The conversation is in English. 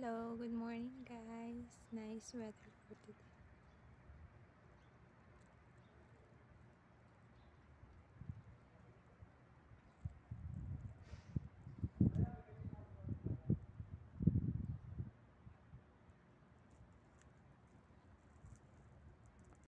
Hello, good morning guys. Nice weather for today.